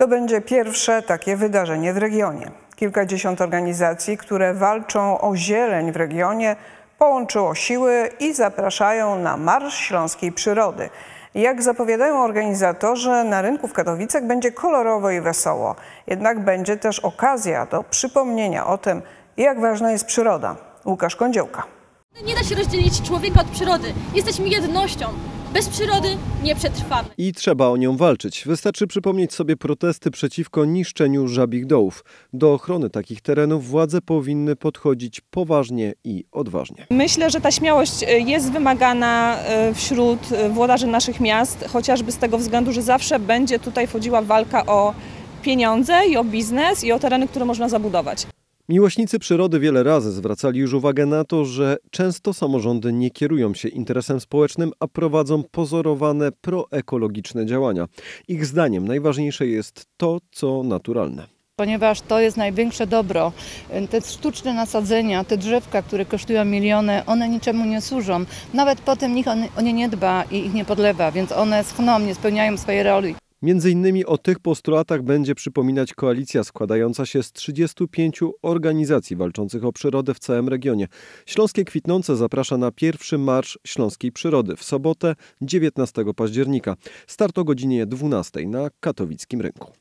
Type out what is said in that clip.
To będzie pierwsze takie wydarzenie w regionie. Kilkadziesiąt organizacji, które walczą o zieleń w regionie, połączyło siły i zapraszają na Marsz Śląskiej Przyrody. Jak zapowiadają organizatorzy, na rynku w Katowicach będzie kolorowo i wesoło. Jednak będzie też okazja do przypomnienia o tym, jak ważna jest przyroda. Łukasz Kądziołka. Nie da się rozdzielić człowieka od przyrody. Jesteśmy jednością. Bez przyrody nie przetrwamy. I trzeba o nią walczyć. Wystarczy przypomnieć sobie protesty przeciwko niszczeniu żabich dołów. Do ochrony takich terenów władze powinny podchodzić poważnie i odważnie. Myślę, że ta śmiałość e, jest wymagana e, wśród e, włodarzy naszych miast, chociażby z tego względu, że zawsze będzie tutaj wchodziła walka o pieniądze i o biznes i o tereny, które można zabudować. Miłośnicy przyrody wiele razy zwracali już uwagę na to, że często samorządy nie kierują się interesem społecznym, a prowadzą pozorowane proekologiczne działania. Ich zdaniem najważniejsze jest to, co naturalne. ponieważ to jest największe dobro. Te sztuczne nasadzenia, te drzewka, które kosztują miliony, one niczemu nie służą. Nawet potem nikt o nie nie dba i ich nie podlewa, więc one schną, nie spełniają swojej roli. Między innymi o tych postulatach będzie przypominać koalicja składająca się z 35 organizacji walczących o przyrodę w całym regionie. Śląskie Kwitnące zaprasza na pierwszy Marsz Śląskiej Przyrody w sobotę 19 października. Start o godzinie 12 na katowickim rynku.